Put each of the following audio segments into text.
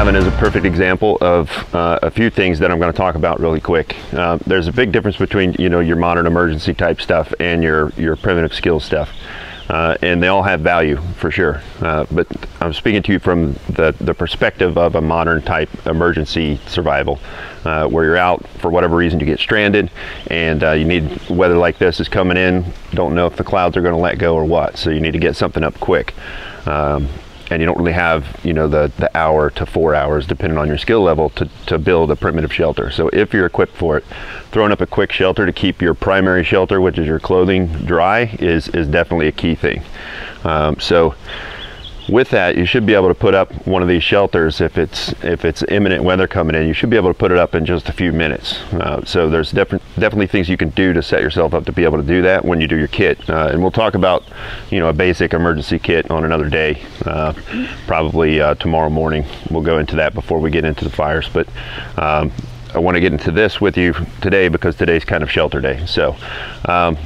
cabin is a perfect example of uh, a few things that I'm going to talk about really quick. Uh, there's a big difference between you know your modern emergency type stuff and your your primitive skill stuff. Uh, and they all have value for sure. Uh, but I'm speaking to you from the, the perspective of a modern type emergency survival, uh, where you're out for whatever reason you get stranded and uh, you need weather like this is coming in, don't know if the clouds are going to let go or what, so you need to get something up quick. Um, and you don't really have you know the the hour to four hours depending on your skill level to, to build a primitive shelter. So if you're equipped for it throwing up a quick shelter to keep your primary shelter which is your clothing dry is is definitely a key thing. Um, so with that you should be able to put up one of these shelters if it's if it's imminent weather coming in. You should be able to put it up in just a few minutes. Uh, so there's different definitely things you can do to set yourself up to be able to do that when you do your kit. Uh, and we'll talk about you know a basic emergency kit on another day uh, probably uh, tomorrow morning. We'll go into that before we get into the fires. But um, I want to get into this with you today because today's kind of shelter day. So um,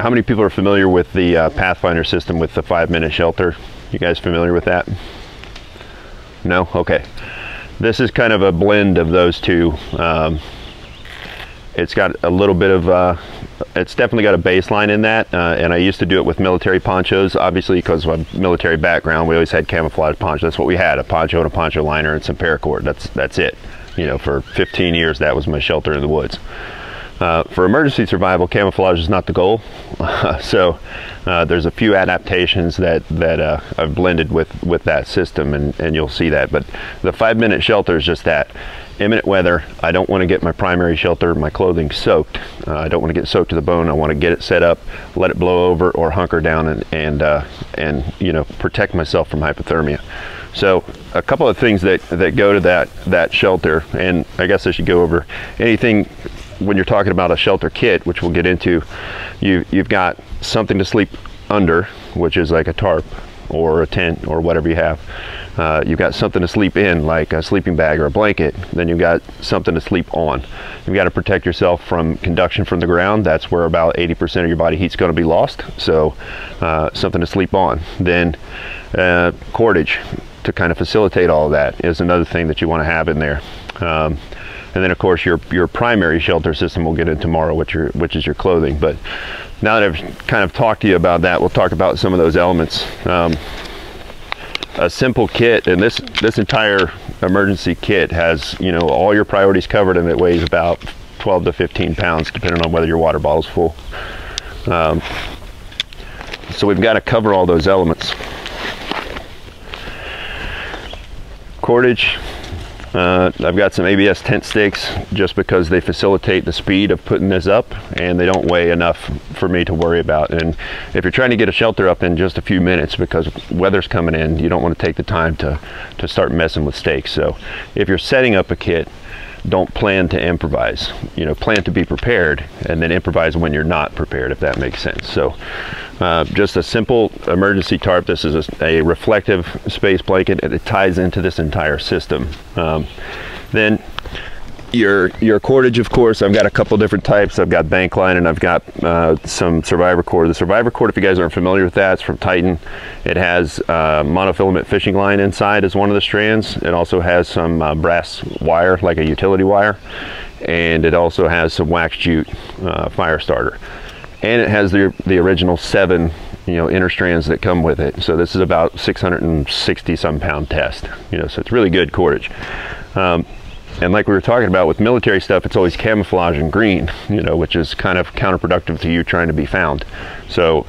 how many people are familiar with the uh, Pathfinder system with the five minute shelter? You guys familiar with that? No? Okay. This is kind of a blend of those two. Um, it's got a little bit of, uh, it's definitely got a baseline in that. Uh, and I used to do it with military ponchos, obviously because of a military background. We always had camouflage ponchos. That's what we had, a poncho and a poncho liner and some paracord. That's, that's it. You know, for 15 years, that was my shelter in the woods. Uh, for emergency survival, camouflage is not the goal. so uh, there's a few adaptations that, that uh, I've blended with, with that system and, and you'll see that. But the five minute shelter is just that. Imminent weather, I don't want to get my primary shelter, my clothing soaked. Uh, I don't want to get soaked to the bone. I want to get it set up, let it blow over or hunker down and, and, and you know, protect myself from hypothermia. So a couple of things that, that go to that, that shelter, and I guess I should go over anything when you're talking about a shelter kit, which we'll get into, you, you've got something to sleep under, which is like a tarp or a tent or whatever you have. Uh, you've got something to sleep in, like a sleeping bag or a blanket. Then you've got something to sleep on. You've got to protect yourself from conduction from the ground. That's where about 80% of your body heat's going to be lost. So uh, something to sleep on. Then uh, cordage to kind of facilitate all of that is another thing that you want to have in there. Um, and then of course your your primary shelter system we'll get into tomorrow which your which is your clothing. But now that I've kind of talked to you about that we'll talk about some of those elements. Um, a simple kit and this this entire emergency kit has you know all your priorities covered and it weighs about 12 to 15 pounds depending on whether your water bottle's full. Um, so we've got to cover all those elements. Cordage uh, I've got some ABS tent stakes just because they facilitate the speed of putting this up and they don't weigh enough for me to worry about. And if you're trying to get a shelter up in just a few minutes because weather's coming in, you don't want to take the time to, to start messing with stakes. So if you're setting up a kit, don't plan to improvise. You know, plan to be prepared and then improvise when you're not prepared, if that makes sense. So uh, just a simple emergency tarp. This is a, a, reflective space blanket and it ties into this entire system. Um, then your your cordage of course. I've got a couple different types. I've got bank line and I've got uh, some survivor cord. The survivor cord if you guys aren't familiar with that it's from Titan. It has uh, monofilament fishing line inside as one of the strands. It also has some uh, brass wire like a utility wire. And it also has some wax jute uh, fire starter. And it has the, the original seven you know inner strands that come with it. So this is about 660 some pound test you know so it's really good cordage. Um, and like we were talking about with military stuff, it's always camouflage and green, you know, which is kind of counterproductive to you trying to be found. So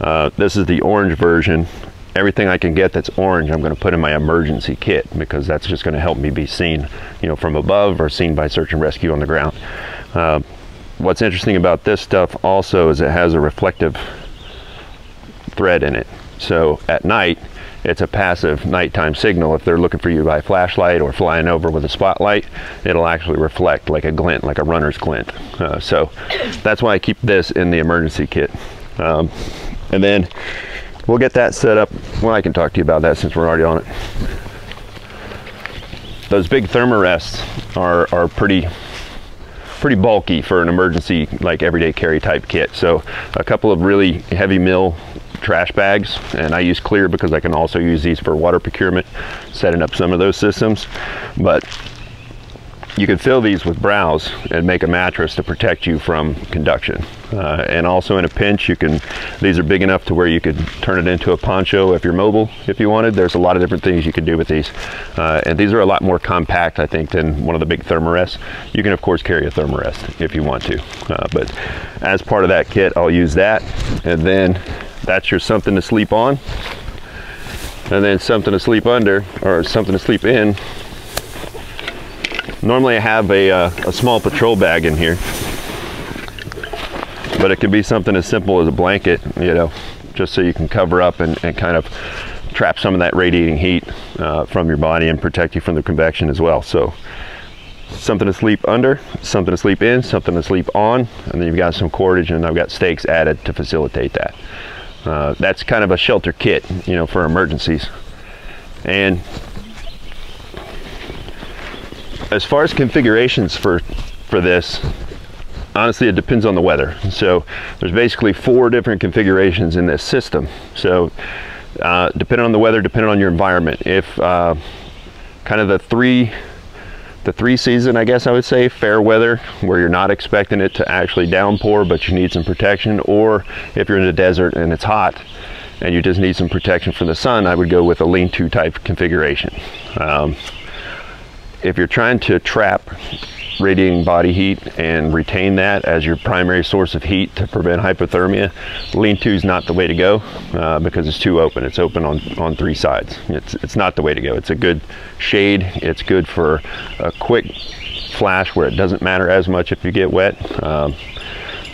uh, this is the orange version. Everything I can get that's orange, I'm going to put in my emergency kit because that's just going to help me be seen, you know, from above or seen by search and rescue on the ground. Uh, what's interesting about this stuff also is it has a reflective thread in it. So at night, it's a passive nighttime signal. If they're looking for you by flashlight or flying over with a spotlight, it'll actually reflect like a glint, like a runner's glint. Uh, so that's why I keep this in the emergency kit. Um, and then we'll get that set up. Well, I can talk to you about that since we're already on it. Those big thermarests are, are pretty pretty bulky for an emergency like everyday carry type kit. So a couple of really heavy mill trash bags, and I use clear because I can also use these for water procurement, setting up some of those systems. But you can fill these with browse and make a mattress to protect you from conduction. Uh, and also in a pinch, you can, these are big enough to where you could turn it into a poncho if you're mobile, if you wanted. There's a lot of different things you can do with these. Uh, and these are a lot more compact, I think, than one of the big Thermarests. You can of course carry a Thermarest if you want to. Uh, but as part of that kit, I'll use that. And then that's your something to sleep on. And then something to sleep under, or something to sleep in, Normally I have a, uh, a small patrol bag in here, but it could be something as simple as a blanket, you know, just so you can cover up and, and kind of trap some of that radiating heat uh, from your body and protect you from the convection as well. So something to sleep under, something to sleep in, something to sleep on, and then you've got some cordage and I've got stakes added to facilitate that. Uh, that's kind of a shelter kit, you know, for emergencies. And as far as configurations for for this honestly it depends on the weather. So there's basically four different configurations in this system. So uh, depending on the weather depending on your environment. If uh, kind of the three the three season I guess I would say fair weather where you're not expecting it to actually downpour but you need some protection or if you're in the desert and it's hot and you just need some protection from the sun I would go with a lean-to type configuration. Um, if you're trying to trap radiating body heat and retain that as your primary source of heat to prevent hypothermia, lean-to is not the way to go uh, because it's too open. It's open on, on three sides. It's, it's not the way to go. It's a good shade. It's good for a quick flash where it doesn't matter as much if you get wet. Um,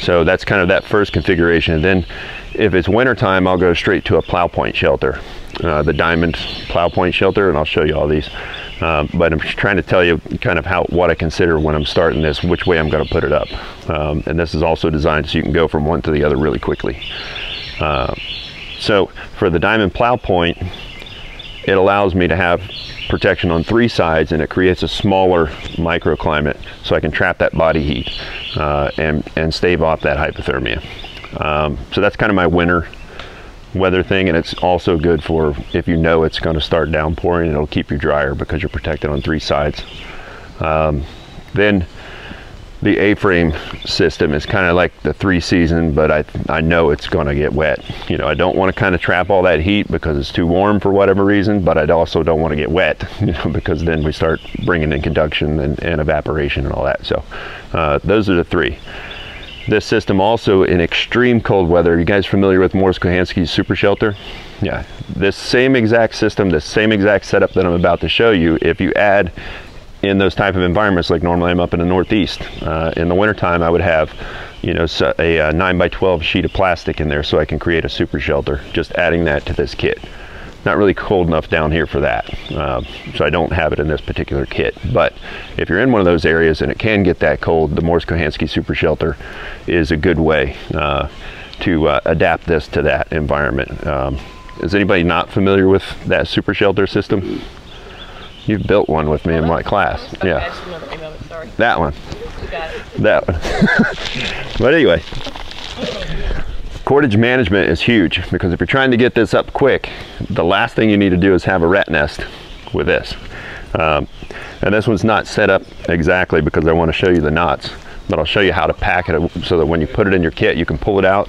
so that's kind of that first configuration. And then if it's wintertime, I'll go straight to a plow point shelter, uh, the diamond plow point shelter, and I'll show you all these. Um, but I'm trying to tell you kind of how what I consider when I'm starting this, which way I'm going to put it up. Um, and this is also designed so you can go from one to the other really quickly. Uh, so for the diamond plow point, it allows me to have protection on three sides and it creates a smaller microclimate so I can trap that body heat uh, and, and stave off that hypothermia. Um, so that's kind of my winter weather thing and it's also good for if you know it's going to start downpouring it'll keep you drier because you're protected on three sides. Um, then the A-frame system is kind of like the three season but I, I know it's going to get wet. You know I don't want to kind of trap all that heat because it's too warm for whatever reason but I also don't want to get wet you know because then we start bringing in conduction and, and evaporation and all that. So uh, those are the three this system also in extreme cold weather. You guys familiar with Morris Kochanski's Super Shelter? Yeah, this same exact system, this same exact setup that I'm about to show you, if you add in those type of environments, like normally I'm up in the Northeast, uh, in the wintertime I would have, you know, a, a 9 by 12 sheet of plastic in there so I can create a super shelter, just adding that to this kit not really cold enough down here for that. Uh, so I don't have it in this particular kit. But if you're in one of those areas and it can get that cold, the Mors Kochanski Super Shelter is a good way uh, to uh, adapt this to that environment. Um, is anybody not familiar with that super shelter system? You've built one with me in my class. Okay, yeah. That one. That one. but anyway, Cordage management is huge because if you're trying to get this up quick, the last thing you need to do is have a rat nest with this. Um, and this one's not set up exactly because I want to show you the knots, but I'll show you how to pack it so that when you put it in your kit, you can pull it out,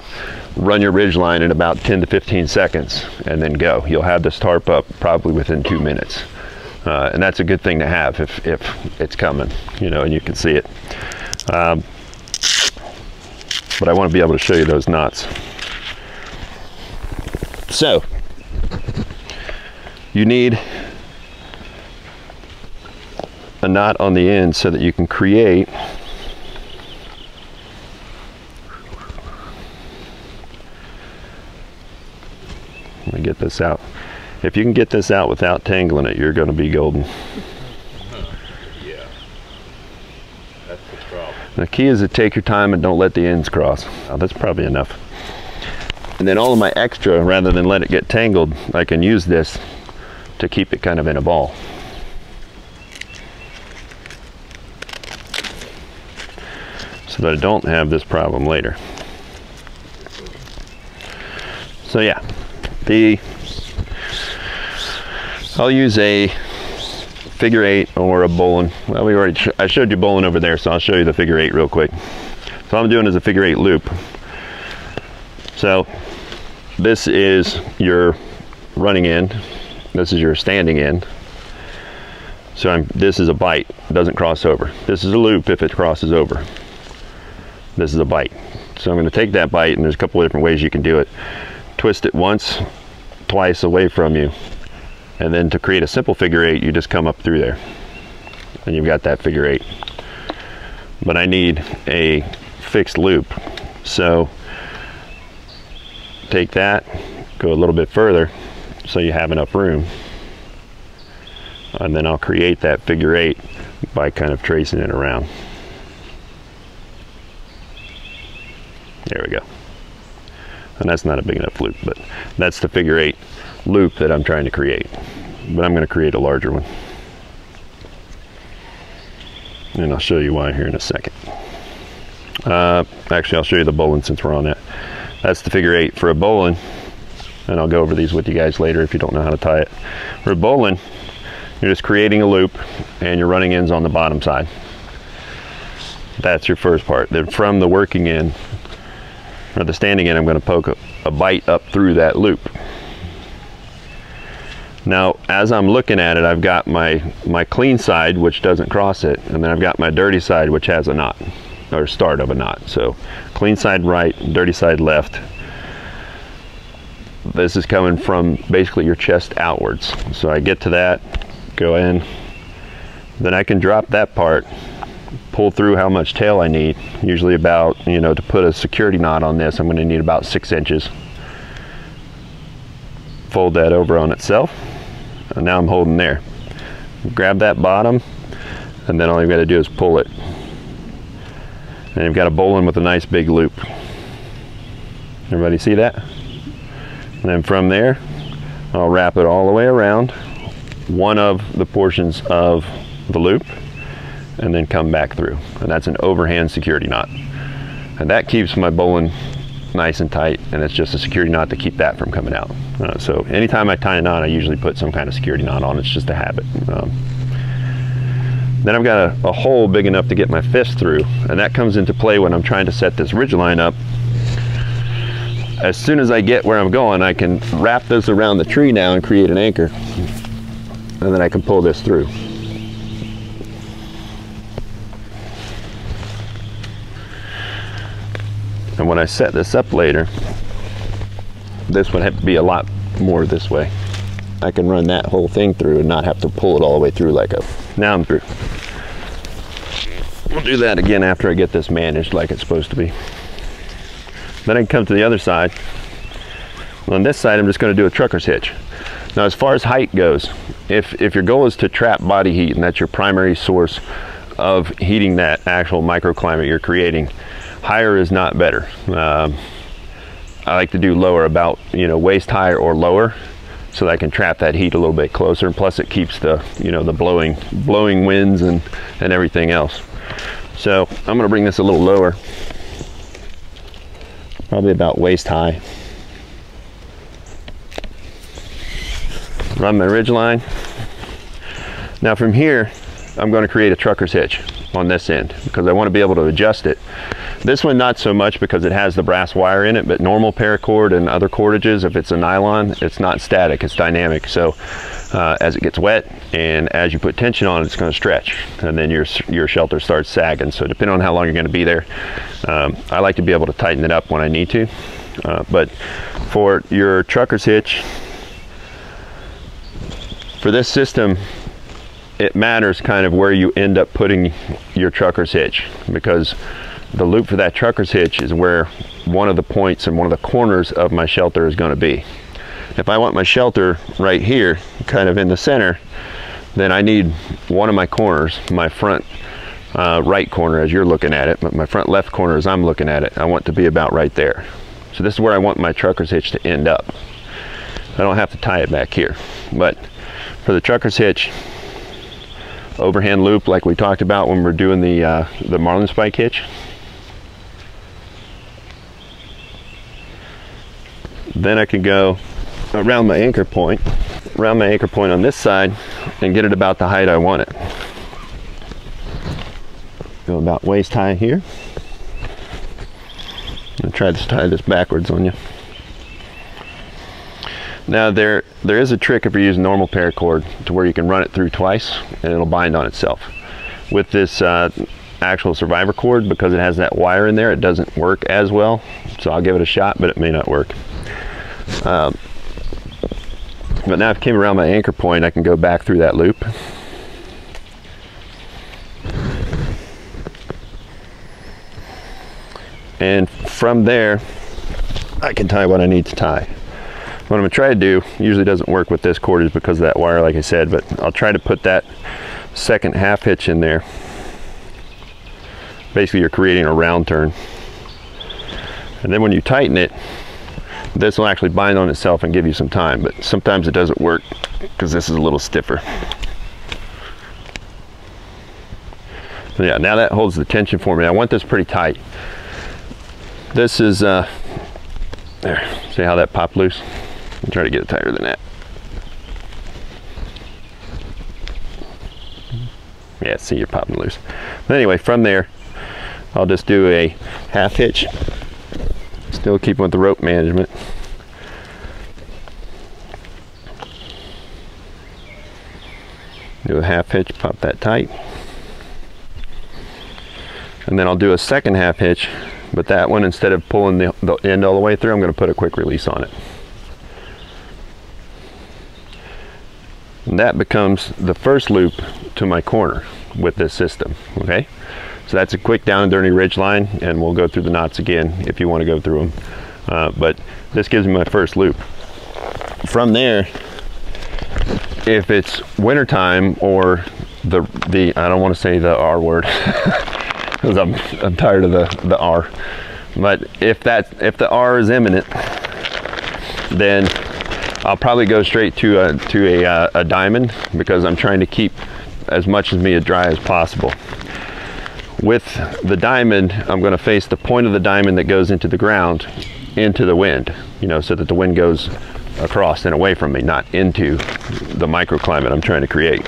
run your ridge line in about 10 to 15 seconds, and then go. You'll have this tarp up probably within two minutes. Uh, and that's a good thing to have if, if it's coming, you know, and you can see it. Um, but I want to be able to show you those knots. So, you need a knot on the end so that you can create Let me get this out. If you can get this out without tangling it, you're going to be golden. The key is to take your time and don't let the ends cross. That's probably enough. And then all of my extra, rather than let it get tangled, I can use this to keep it kind of in a ball. So that I don't have this problem later. So yeah, the I'll use a figure eight or a bowline. Well, we already sh I showed you bowline over there, so I'll show you the figure eight real quick. So I'm doing is a figure eight loop. So this is your running end. This is your standing end. So I'm, this is a bite, it doesn't cross over. This is a loop if it crosses over. This is a bite. So I'm going to take that bite, and there's a couple of different ways you can do it. Twist it once, twice away from you, and then to create a simple figure eight, you just come up through there, and you've got that figure eight. But I need a fixed loop, so take that, go a little bit further, so you have enough room, and then I'll create that figure eight by kind of tracing it around. There we go. And that's not a big enough loop, but that's the figure eight loop that I'm trying to create. But I'm going to create a larger one. And I'll show you why here in a second. Uh, actually, I'll show you the bowline since we're on that. That's the figure eight for a bowline. And I'll go over these with you guys later if you don't know how to tie it. For a bowline, you're just creating a loop and your running ends on the bottom side. That's your first part. Then from the working end, or the standing end, I'm going to poke a, a bite up through that loop. Now, as I'm looking at it, I've got my, my clean side, which doesn't cross it, and then I've got my dirty side, which has a knot, or start of a knot. So, clean side right, dirty side left. This is coming from basically your chest outwards. So I get to that, go in, then I can drop that part pull through how much tail I need. Usually about, you know, to put a security knot on this, I'm going to need about six inches. Fold that over on itself. And now I'm holding there. Grab that bottom, and then all you've got to do is pull it. And you've got a bowline with a nice big loop. Everybody see that? And then from there, I'll wrap it all the way around one of the portions of the loop and then come back through. And that's an overhand security knot. And that keeps my bowline nice and tight and it's just a security knot to keep that from coming out. Uh, so anytime I tie a knot, I usually put some kind of security knot on. It's just a habit. Um, then I've got a, a, hole big enough to get my fist through, and that comes into play when I'm trying to set this ridge line up. As soon as I get where I'm going, I can wrap this around the tree now and create an anchor, and then I can pull this through. And when I set this up later, this would have to be a lot more this way. I can run that whole thing through and not have to pull it all the way through like a, now I'm through. We'll do that again after I get this managed like it's supposed to be. Then I can come to the other side. On this side, I'm just gonna do a trucker's hitch. Now, as far as height goes, if, if your goal is to trap body heat and that's your primary source of heating that actual microclimate you're creating, higher is not better. Um, I like to do lower, about you know waist high or lower, so that I can trap that heat a little bit closer. Plus, it keeps the you know the blowing blowing winds and and everything else. So I'm going to bring this a little lower, probably about waist high. Run my ridge line. Now from here, I'm going to create a trucker's hitch on this end because I want to be able to adjust it this one not so much because it has the brass wire in it, but normal paracord and other cordages, if it's a nylon, it's not static, it's dynamic. So uh, as it gets wet and as you put tension on it, it's going to stretch and then your, your shelter starts sagging. So depending on how long you're going to be there, um, I like to be able to tighten it up when I need to. Uh, but for your trucker's hitch, for this system, it matters kind of where you end up putting your trucker's hitch because the loop for that trucker's hitch is where one of the points and one of the corners of my shelter is going to be. If I want my shelter right here, kind of in the center, then I need one of my corners, my front uh, right corner as you're looking at it, but my front left corner as I'm looking at it, I want to be about right there. So this is where I want my trucker's hitch to end up. I don't have to tie it back here. But for the trucker's hitch, overhand loop like we talked about when we're doing the, uh, the marlin spike hitch, then I can go around my anchor point, around my anchor point on this side and get it about the height I want it. Go about waist high here. I'm gonna try to tie this backwards on you. Now there there is a trick if you're using normal paracord to where you can run it through twice and it'll bind on itself. With this uh, actual survivor cord, because it has that wire in there, it doesn't work as well. So I'll give it a shot, but it may not work. Um, but now I've came around my anchor point, I can go back through that loop. And from there, I can tie what I need to tie. What I'm gonna try to do, usually doesn't work with this cord is because of that wire, like I said, but I'll try to put that second half hitch in there. Basically, you're creating a round turn. And then when you tighten it, this will actually bind on itself and give you some time, but sometimes it doesn't work because this is a little stiffer. So yeah, now that holds the tension for me. I want this pretty tight. This is, uh, there, see how that popped loose? I'll try to get it tighter than that. Yeah, see you're popping loose. But anyway, from there, I'll just do a half hitch Still keeping with the rope management. Do a half hitch, pop that tight. And then I'll do a second half hitch, but that one, instead of pulling the, the end all the way through, I'm gonna put a quick release on it. And that becomes the first loop to my corner with this system, okay? So that's a quick down and dirty ridge line and we'll go through the knots again if you want to go through them. Uh, but this gives me my first loop. From there, if it's wintertime or the, the I don't want to say the R word because I'm, I'm tired of the, the R. But if that if the R is imminent, then I'll probably go straight to a to a, uh, a diamond because I'm trying to keep as much of me as dry as possible. With the diamond, I'm going to face the point of the diamond that goes into the ground into the wind, you know, so that the wind goes across and away from me, not into the microclimate I'm trying to create.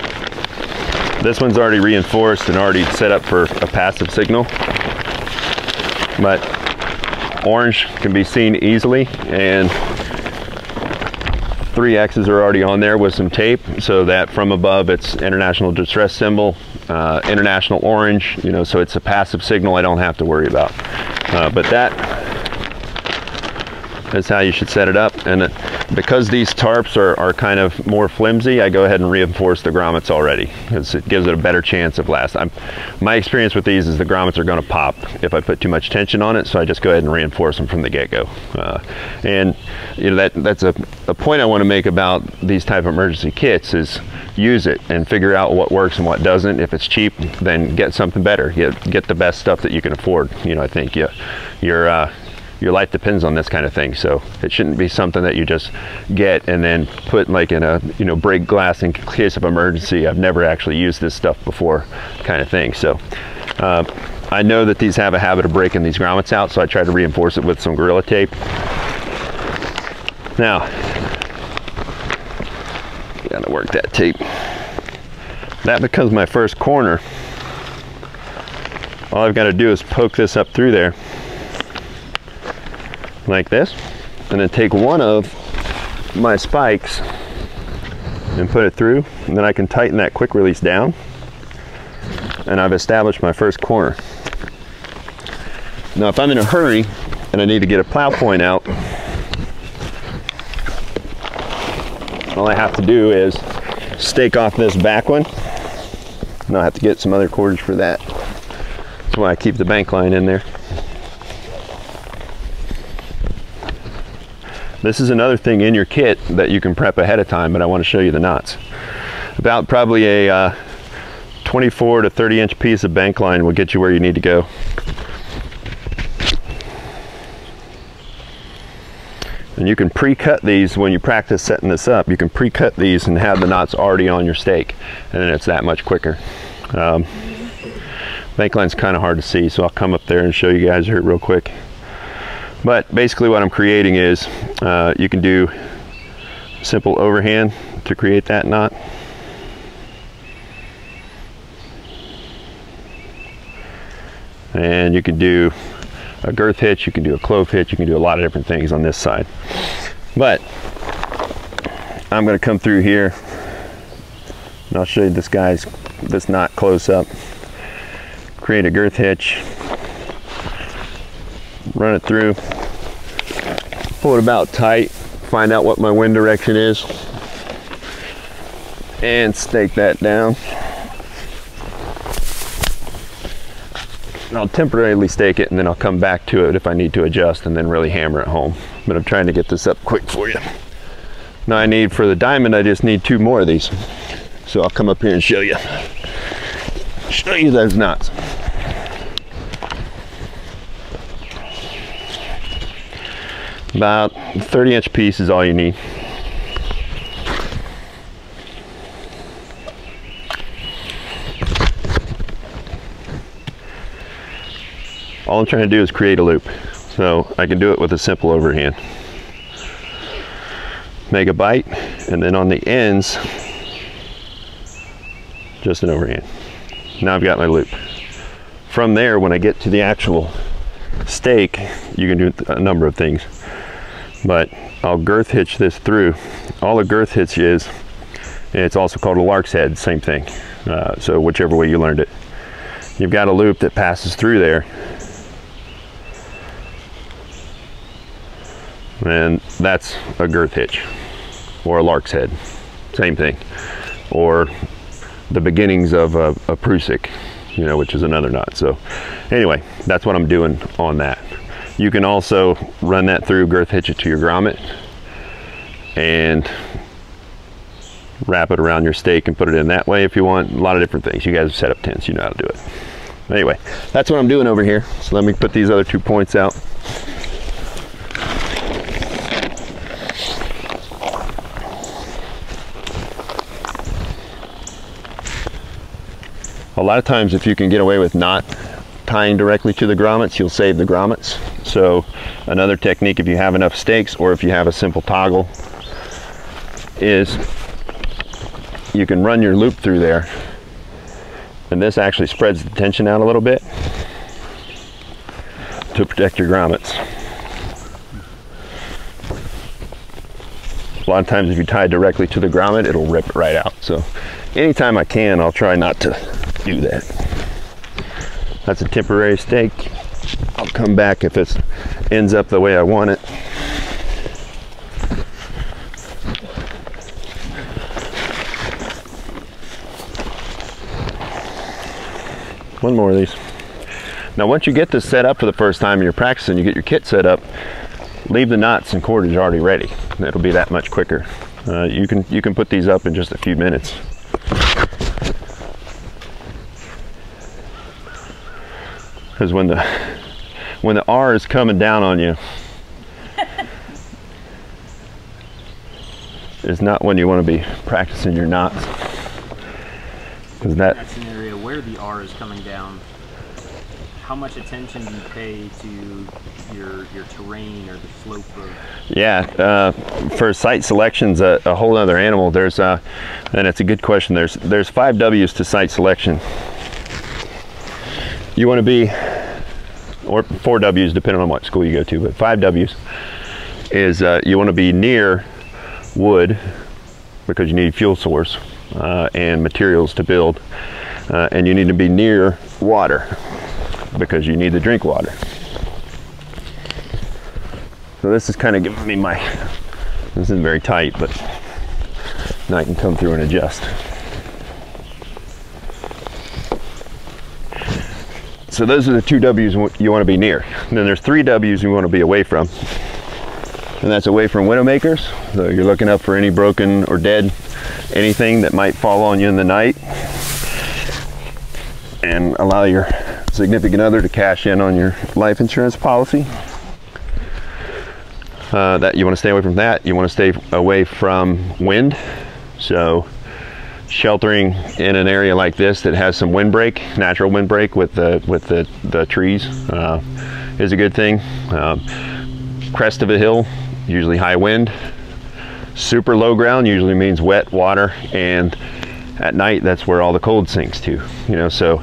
This one's already reinforced and already set up for a passive signal, but orange can be seen easily and three X's are already on there with some tape so that from above it's international distress symbol, uh, international orange, you know, so it's a passive signal I don't have to worry about. Uh, but that is how you should set it up. And because these tarps are, are kind of more flimsy, I go ahead and reinforce the grommets already because it gives it a better chance of last. I'm, my experience with these is the grommets are going to pop if I put too much tension on it, so I just go ahead and reinforce them from the get-go. Uh, and you know that that's a, a point I want to make about these type of emergency kits is use it and figure out what works and what doesn't. If it's cheap, then get something better. Get, get the best stuff that you can afford. You know, I think you, you're uh, your life depends on this kind of thing. So it shouldn't be something that you just get and then put like in a, you know, break glass in case of emergency. I've never actually used this stuff before kind of thing. So uh, I know that these have a habit of breaking these grommets out. So I try to reinforce it with some Gorilla Tape. Now, gotta work that tape. That becomes my first corner. All I've got to do is poke this up through there like this and then take one of my spikes and put it through and then I can tighten that quick release down and I've established my first corner. Now if I'm in a hurry and I need to get a plow point out all I have to do is stake off this back one and I'll have to get some other cordage for that. That's why I keep the bank line in there. This is another thing in your kit that you can prep ahead of time, but I want to show you the knots. About probably a uh, 24 to 30 inch piece of bank line will get you where you need to go. And you can pre-cut these when you practice setting this up. You can pre-cut these and have the knots already on your stake, and then it's that much quicker. Um, bank line's kind of hard to see, so I'll come up there and show you guys here real quick. But basically what I'm creating is uh, you can do simple overhand to create that knot. And you can do a girth hitch, you can do a clove hitch, you can do a lot of different things on this side. But I'm gonna come through here and I'll show you this guy's, this knot close up. Create a girth hitch, run it through, pull it about tight, find out what my wind direction is, and stake that down. I'll temporarily stake it and then I'll come back to it if I need to adjust and then really hammer it home. But I'm trying to get this up quick for you. Now I need, for the diamond, I just need two more of these. So I'll come up here and show you. Show you those knots. About 30 inch piece is all you need. All I'm trying to do is create a loop. So I can do it with a simple overhand. Make a bite, and then on the ends, just an overhand. Now I've got my loop. From there, when I get to the actual stake, you can do a number of things. But I'll girth hitch this through. All a girth hitch is, it's also called a lark's head, same thing. Uh, so whichever way you learned it. You've got a loop that passes through there and that's a girth hitch or a lark's head same thing or the beginnings of a, a prusik you know which is another knot so anyway that's what i'm doing on that you can also run that through girth hitch it to your grommet and wrap it around your stake and put it in that way if you want. A lot of different things. You guys have set up tents. You know how to do it. Anyway that's what i'm doing over here. So let me put these other two points out. A lot of times if you can get away with not tying directly to the grommets, you'll save the grommets. So another technique if you have enough stakes or if you have a simple toggle is you can run your loop through there and this actually spreads the tension out a little bit to protect your grommets. A lot of times if you tie directly to the grommet, it'll rip it right out. So anytime I can, I'll try not to do that. That's a temporary stake. I'll come back if it ends up the way I want it. One more of these. Now once you get this set up for the first time and you're practicing, you get your kit set up, leave the knots and cordage already ready. It'll be that much quicker. Uh, you can you can put these up in just a few minutes. Because when the when the R is coming down on you. Is not when you want to be practicing your knots. Because that, that scenario where the R is coming down. How much attention do you pay to your your terrain or the slope of? Yeah uh, for site selections a, a whole other animal. There's uh and it's a good question. There's there's five W's to site selection you want to be, or four W's depending on what school you go to, but five W's is uh, you want to be near wood because you need fuel source uh, and materials to build, uh, and you need to be near water because you need to drink water. So this is kind of giving me my, this isn't very tight, but now I can come through and adjust. So those are the two W's you want to be near. And then there's three W's you want to be away from. And that's away from widowmakers. So you're looking up for any broken or dead anything that might fall on you in the night and allow your significant other to cash in on your life insurance policy. Uh, that you want to stay away from that. You want to stay away from wind. So sheltering in an area like this that has some windbreak, natural windbreak with the with the, the trees uh, is a good thing. Um, crest of a hill, usually high wind. Super low ground usually means wet water, and at night that's where all the cold sinks to. You know, so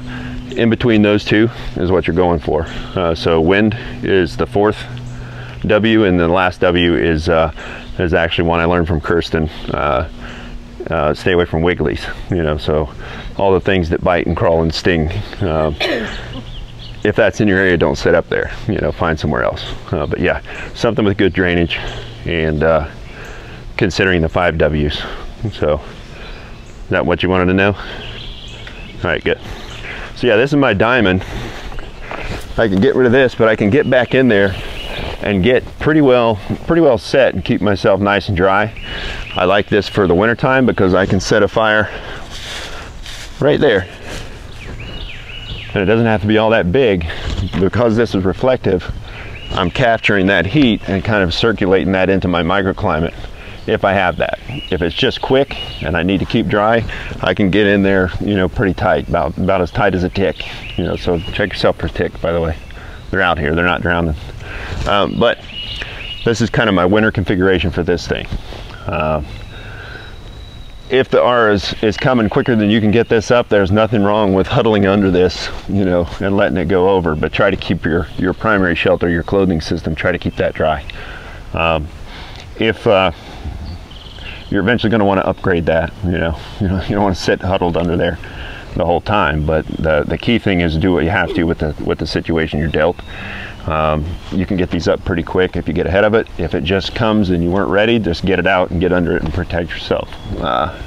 in between those two is what you're going for. Uh, so wind is the fourth W, and the last W is uh, is actually one I learned from Kirsten. Uh, stay away from wigglies, you know. So all the things that bite and crawl and sting. Um, if that's in your area, don't sit up there. You know, find somewhere else. Uh, but yeah, something with good drainage and uh, considering the five W's. So, is that what you wanted to know? All right, good. So yeah, this is my diamond. I can get rid of this, but I can get back in there and get pretty well pretty well set and keep myself nice and dry. I like this for the winter time because I can set a fire right there. And it doesn't have to be all that big because this is reflective. I'm capturing that heat and kind of circulating that into my microclimate if I have that. If it's just quick and I need to keep dry, I can get in there, you know, pretty tight, about about as tight as a tick. You know, so check yourself for tick, by the way. They're out here, they're not drowning. Um, but this is kind of my winter configuration for this thing. Uh, if the R is, is coming quicker than you can get this up, there's nothing wrong with huddling under this, you know, and letting it go over. But try to keep your, your primary shelter, your clothing system, try to keep that dry. Um, if uh, you're eventually going to want to upgrade that, you know, you know, you don't want to sit huddled under there the whole time. But the the key thing is do what you have to with the with the situation you're dealt. Um, you can get these up pretty quick if you get ahead of it. If it just comes and you weren't ready, just get it out and get under it and protect yourself. Uh,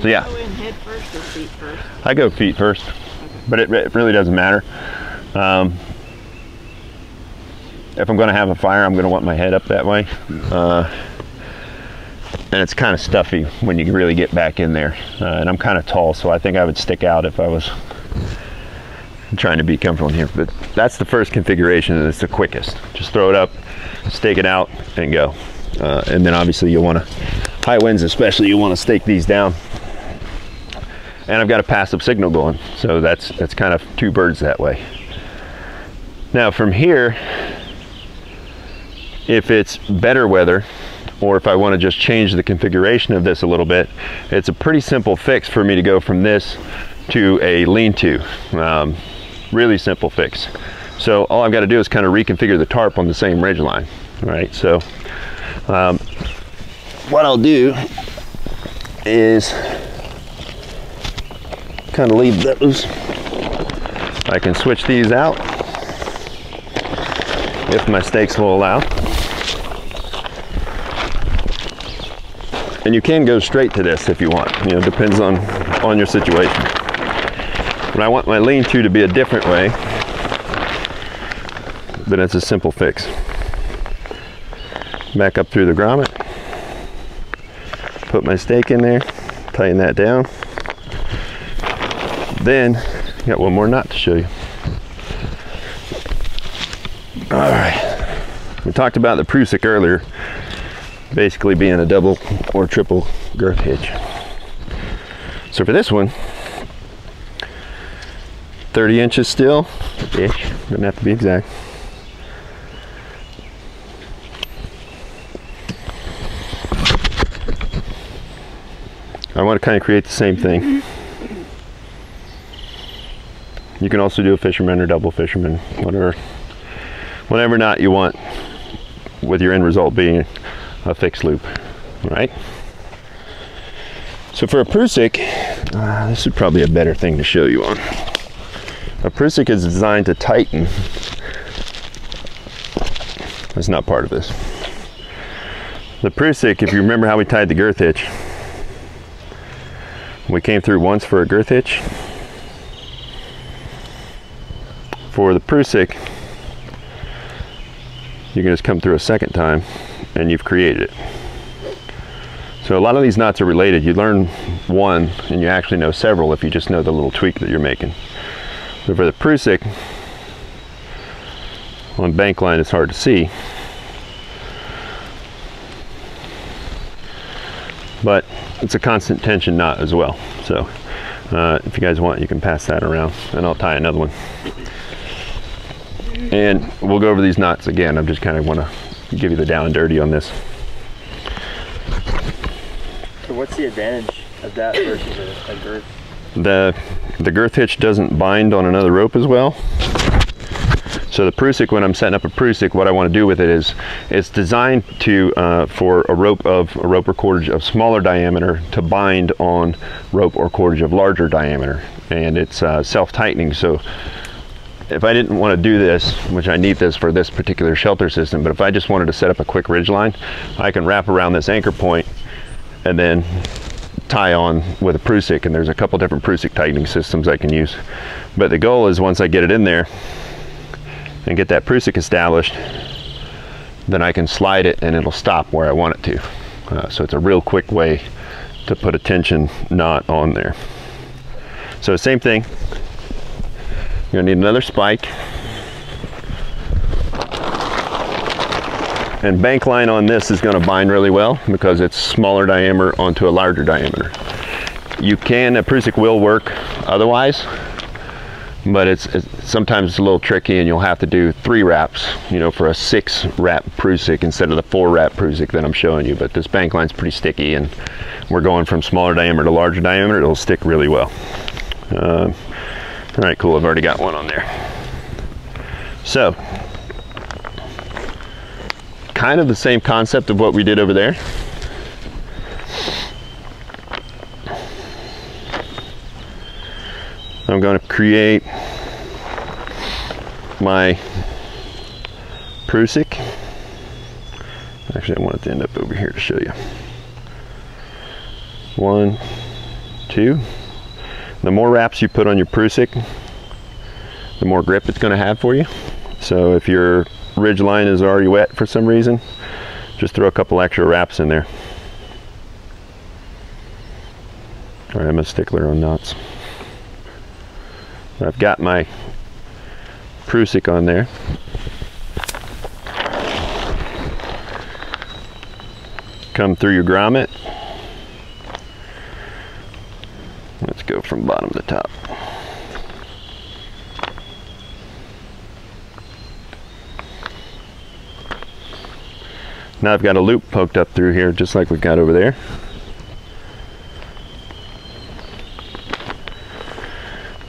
so yeah. Go in head first or feet first? I go feet first, but it, it really doesn't matter. Um, if I'm going to have a fire, I'm going to want my head up that way. Uh, and it's kind of stuffy when you really get back in there. Uh, and I'm kind of tall, so I think I would stick out if I was trying to be comfortable in here. But that's the first configuration, and it's the quickest. Just throw it up, stake it out, and go. Uh, and then obviously you'll want to, high winds especially, you want to stake these down. And I've got a passive signal going, so that's that's kind of two birds that way. Now from here, if it's better weather, or if I want to just change the configuration of this a little bit, it's a pretty simple fix for me to go from this to a lean-to. Um, really simple fix. So all I've got to do is kind of reconfigure the tarp on the same ridge line, right? So um, what I'll do is kind of leave those. I can switch these out if my stakes will allow. And you can go straight to this if you want. You know, depends on on your situation. But I want my lean-to to be a different way. But it's a simple fix. Back up through the grommet. Put my stake in there. Tighten that down. Then, got one more knot to show you. All right. We talked about the Prusik earlier basically being a double or triple girth hitch. So for this one, 30 inches still, ish, doesn't have to be exact. I want to kind of create the same thing. You can also do a fisherman or double fisherman, whatever, whatever knot you want, with your end result being a fixed loop, right? So for a Prusik, uh, this is probably a better thing to show you on. A Prusik is designed to tighten. That's not part of this. The Prusik, if you remember how we tied the girth hitch, we came through once for a girth hitch. For the Prusik, you can just come through a second time and you've created it. So a lot of these knots are related. You learn one and you actually know several if you just know the little tweak that you're making. So for the Prusik, on bank line it's hard to see. But it's a constant tension knot as well. So uh, if you guys want, you can pass that around and I'll tie another one. And we'll go over these knots again. I just kind of want to give you the down and dirty on this. So what's the advantage of that versus a, a girth? The the girth hitch doesn't bind on another rope as well. So the Prusik, when I'm setting up a Prusik, what I want to do with it is, it's designed to uh, for a rope of a rope or cordage of smaller diameter to bind on rope or cordage of larger diameter, and it's uh, self-tightening. So if I didn't want to do this, which I need this for this particular shelter system, but if I just wanted to set up a quick ridge line, I can wrap around this anchor point and then tie on with a Prusik, and there's a couple different Prusik tightening systems I can use. But the goal is once I get it in there and get that Prusik established, then I can slide it and it'll stop where I want it to. Uh, so it's a real quick way to put a tension knot on there. So same thing, you're gonna need another spike. And bank line on this is gonna bind really well because it's smaller diameter onto a larger diameter. You can, a Prusik will work otherwise, but it's, it's, sometimes it's a little tricky and you'll have to do three wraps you know for a six wrap Prusik instead of the four wrap Prusik that I'm showing you but this bank line's pretty sticky and we're going from smaller diameter to larger diameter it'll stick really well uh, all right cool I've already got one on there so kind of the same concept of what we did over there I'm going to create my Prusik. Actually, I want it to end up over here to show you. One, two. The more wraps you put on your Prusik, the more grip it's going to have for you. So if your ridge line is already wet for some reason, just throw a couple extra wraps in there. All right, I'm a stickler on knots. I've got my Prusik on there. Come through your grommet. Let's go from bottom to top. Now I've got a loop poked up through here just like we got over there.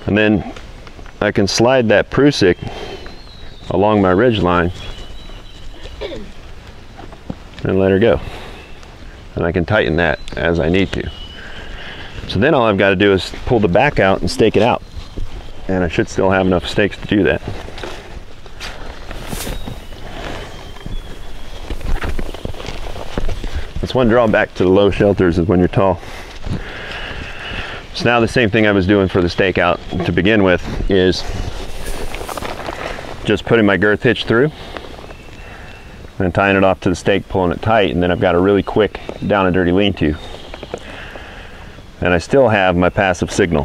And then I can slide that Prusik along my ridge line and let her go. And I can tighten that as I need to. So then all I've got to do is pull the back out and stake it out. And I should still have enough stakes to do that. That's one drawback to the low shelters is when you're tall. So now the same thing I was doing for the stakeout to begin with is just putting my girth hitch through and tying it off to the stake, pulling it tight, and then I've got a really quick down and dirty lean-to. And I still have my passive signal.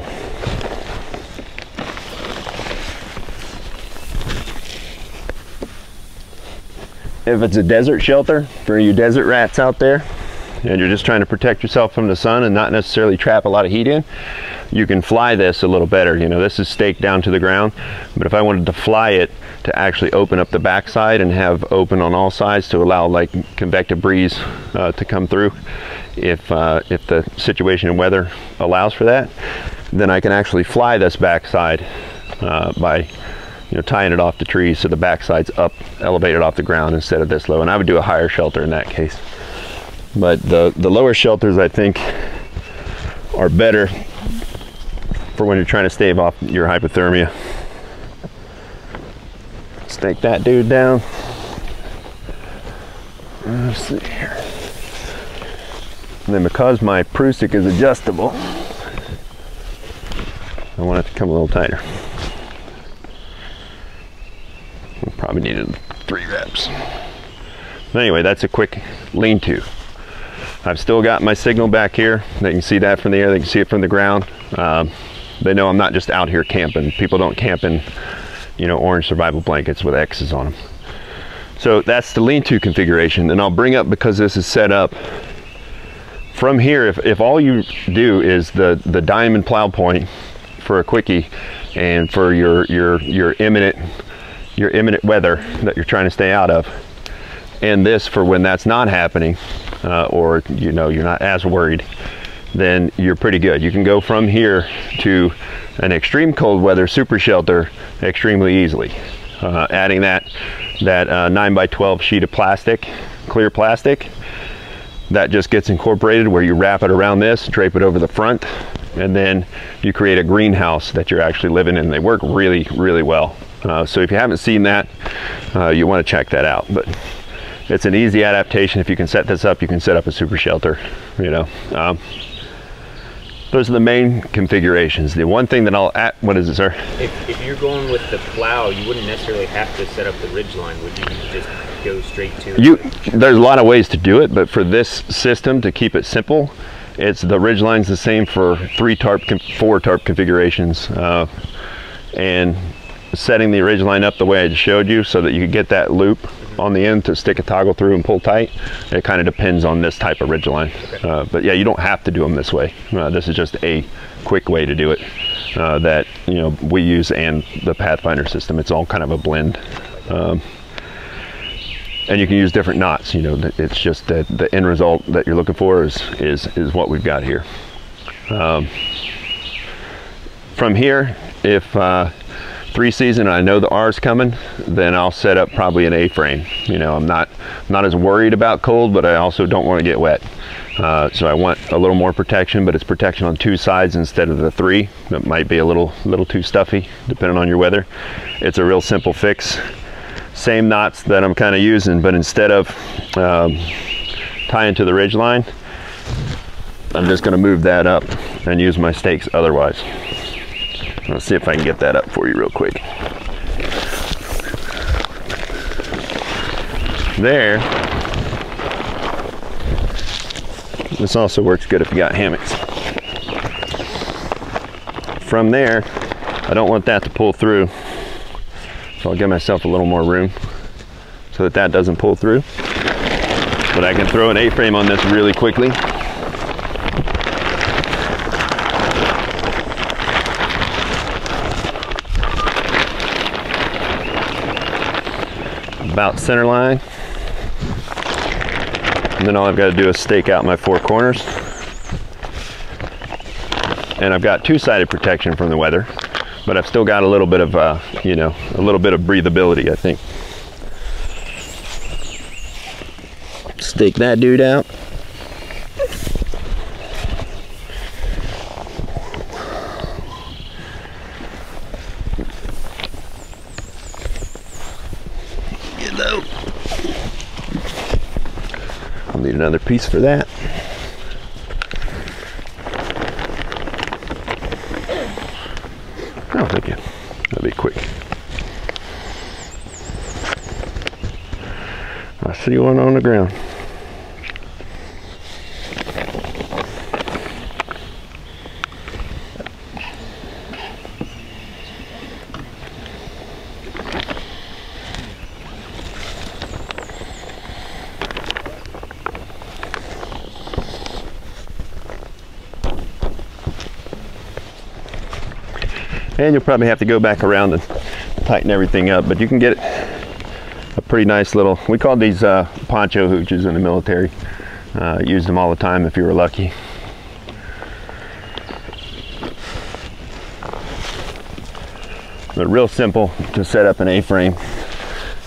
If it's a desert shelter for you desert rats out there, and you're just trying to protect yourself from the sun and not necessarily trap a lot of heat in, you can fly this a little better. You know, this is staked down to the ground, but if I wanted to fly it to actually open up the backside and have open on all sides to allow like convective breeze uh, to come through, if, uh, if the situation and weather allows for that, then I can actually fly this backside uh, by you know, tying it off the trees so the backside's up, elevated off the ground instead of this low. And I would do a higher shelter in that case. But the, the lower shelters, I think, are better for when you're trying to stave off your hypothermia. Stake that dude down. Let's see here. And then because my Prusik is adjustable, I want it to come a little tighter. We probably needed three reps. But anyway, that's a quick lean-to. I've still got my signal back here. They can see that from the air. They can see it from the ground. Um, they know I'm not just out here camping. People don't camp in, you know, orange survival blankets with X's on them. So that's the lean-to configuration. And I'll bring up, because this is set up, from here, if, if all you do is the, the diamond plow point for a quickie and for your, your, your imminent, your imminent weather that you're trying to stay out of, and this for when that's not happening, uh, or you know you're not as worried, then you're pretty good. You can go from here to an extreme cold weather super shelter extremely easily. Uh, adding that that uh, 9 by 12 sheet of plastic, clear plastic, that just gets incorporated where you wrap it around this, drape it over the front, and then you create a greenhouse that you're actually living in. They work really, really well. Uh, so if you haven't seen that, uh, you want to check that out. But it's an easy adaptation. If you can set this up, you can set up a super shelter, you know. Um, those are the main configurations. The one thing that I'll add, what is it, sir? If, if you're going with the plow, you wouldn't necessarily have to set up the ridge line, would you? Just go straight to You, there's a lot of ways to do it, but for this system to keep it simple, it's the ridge line's the same for three tarp, four tarp configurations, uh, and setting the ridge line up the way I just showed you, so that you could get that loop on the end to stick a toggle through and pull tight. It kind of depends on this type of ridge line, uh, but yeah, you don't have to do them this way. Uh, this is just a quick way to do it uh, that you know we use and the Pathfinder system. It's all kind of a blend. Um, and you can use different knots. You know, it's just that the end result that you're looking for is is is what we've got here. Um, from here, if uh, three season I know the R's coming, then I'll set up probably an A-frame. You know, I'm not not as worried about cold, but I also don't want to get wet. Uh, so I want a little more protection, but it's protection on two sides instead of the three. It might be a little little too stuffy, depending on your weather. It's a real simple fix same knots that I'm kind of using, but instead of um, tying to the ridge line, I'm just going to move that up and use my stakes otherwise. Let's see if I can get that up for you real quick. There. This also works good if you got hammocks. From there, I don't want that to pull through so I'll give myself a little more room so that that doesn't pull through. But I can throw an A-frame on this really quickly. About center line. And then all I've got to do is stake out my four corners. And I've got two-sided protection from the weather but I've still got a little bit of, uh, you know, a little bit of breathability, I think. Stake that dude out. I'll need another piece for that. Oh, thank you. That'll be quick. I see one on the ground. And you'll probably have to go back around and tighten everything up but you can get a pretty nice little we called these uh, poncho hooches in the military. Uh, used them all the time if you were lucky. But real simple to set up an a-frame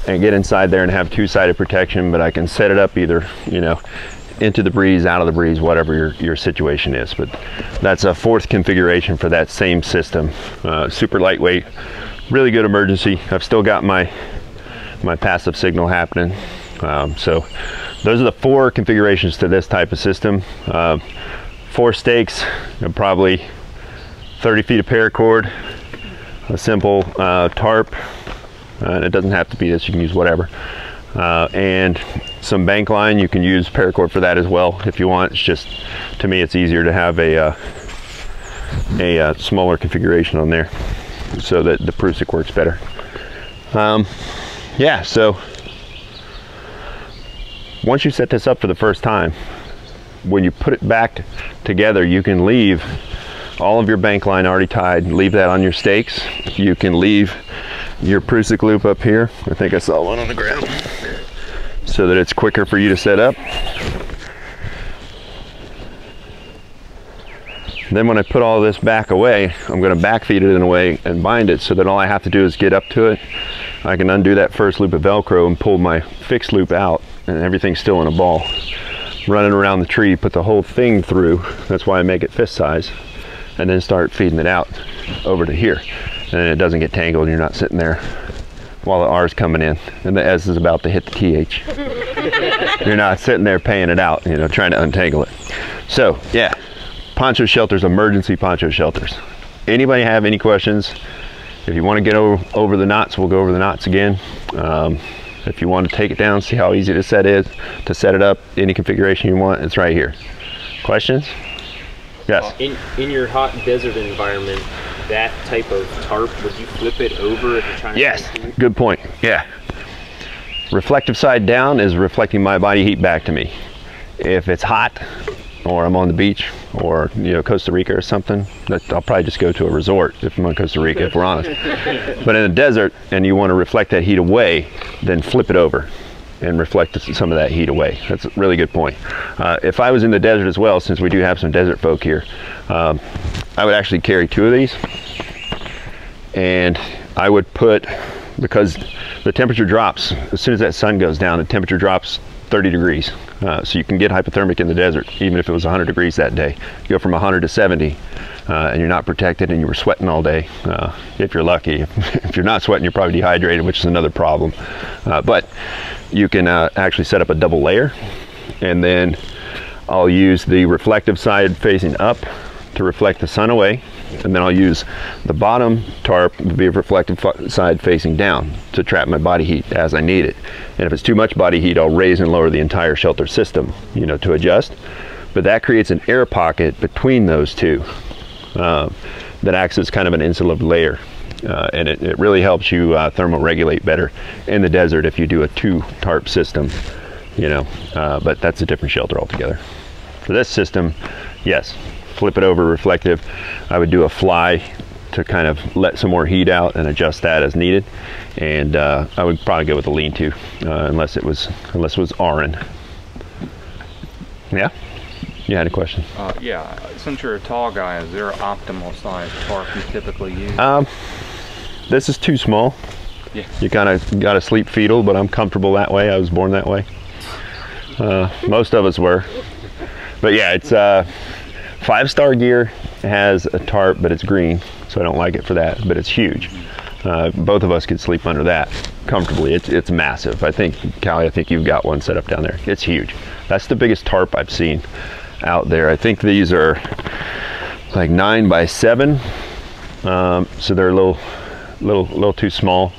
and get inside there and have two-sided protection but I can set it up either you know into the breeze, out of the breeze, whatever your, your situation is. But that's a fourth configuration for that same system. Uh, super lightweight, really good emergency. I've still got my my passive signal happening. Um, so those are the four configurations to this type of system. Uh, four stakes, probably 30 feet of paracord, a simple uh, tarp, and it doesn't have to be this, you can use whatever. Uh, and some bank line. You can use paracord for that as well if you want. It's just, to me, it's easier to have a, uh, a uh, smaller configuration on there so that the Prusik works better. Um, yeah, so once you set this up for the first time, when you put it back together, you can leave all of your bank line already tied, leave that on your stakes. You can leave your Prusik loop up here. I think I saw one on the ground so that it's quicker for you to set up. Then when I put all this back away, I'm going to back feed it in a way and bind it so that all I have to do is get up to it. I can undo that first loop of Velcro and pull my fixed loop out and everything's still in a ball. Running around the tree, put the whole thing through. That's why I make it fist size. And then start feeding it out over to here. And it doesn't get tangled. You're not sitting there while the R is coming in and the S is about to hit the TH. You're not sitting there paying it out, you know, trying to untangle it. So, yeah, poncho shelters, emergency poncho shelters. Anybody have any questions? If you want to get over, over the knots, we'll go over the knots again. Um, if you want to take it down, see how easy to set is, to set it up, any configuration you want, it's right here. Questions? Yes. Uh, in in your hot desert environment, that type of tarp, would you flip it over if you're trying to Yes, good point. Yeah. Reflective side down is reflecting my body heat back to me. If it's hot, or I'm on the beach, or you know Costa Rica or something, that I'll probably just go to a resort if I'm on Costa Rica, if we're honest. but in the desert, and you want to reflect that heat away, then flip it over and reflect some of that heat away. That's a really good point. Uh, if I was in the desert as well, since we do have some desert folk here, um, I would actually carry two of these and I would put because the temperature drops as soon as that sun goes down. The temperature drops 30 degrees, uh, so you can get hypothermic in the desert even if it was 100 degrees that day. You go from 100 to 70, uh, and you're not protected, and you were sweating all day. Uh, if you're lucky, if you're not sweating, you're probably dehydrated, which is another problem. Uh, but you can uh, actually set up a double layer, and then I'll use the reflective side facing up to reflect the sun away and then I'll use the bottom tarp to be a reflective side facing down to trap my body heat as I need it. And if it's too much body heat, I'll raise and lower the entire shelter system, you know, to adjust. But that creates an air pocket between those two uh, that acts as kind of an insulative layer. Uh, and it, it, really helps you uh, thermoregulate better in the desert if you do a two tarp system, you know, uh, but that's a different shelter altogether. For this system, yes, flip it over reflective. I would do a fly to kind of let some more heat out and adjust that as needed. And uh, I would probably go with a lean-to uh, unless it was unless it was Aran. Yeah. You had a question? Uh, yeah, since you're a tall guy, is there an optimal size tarp you typically use? Um, this is too small. Yeah. You kind of got to sleep fetal, but I'm comfortable that way. I was born that way. Uh, most of us were. But yeah, it's uh, Five Star Gear has a tarp, but it's green, so I don't like it for that, but it's huge. Uh, both of us could sleep under that comfortably. It's, it's massive. I think, Callie, I think you've got one set up down there. It's huge. That's the biggest tarp I've seen out there. I think these are like nine by seven, um, so they're a little, little, little too small.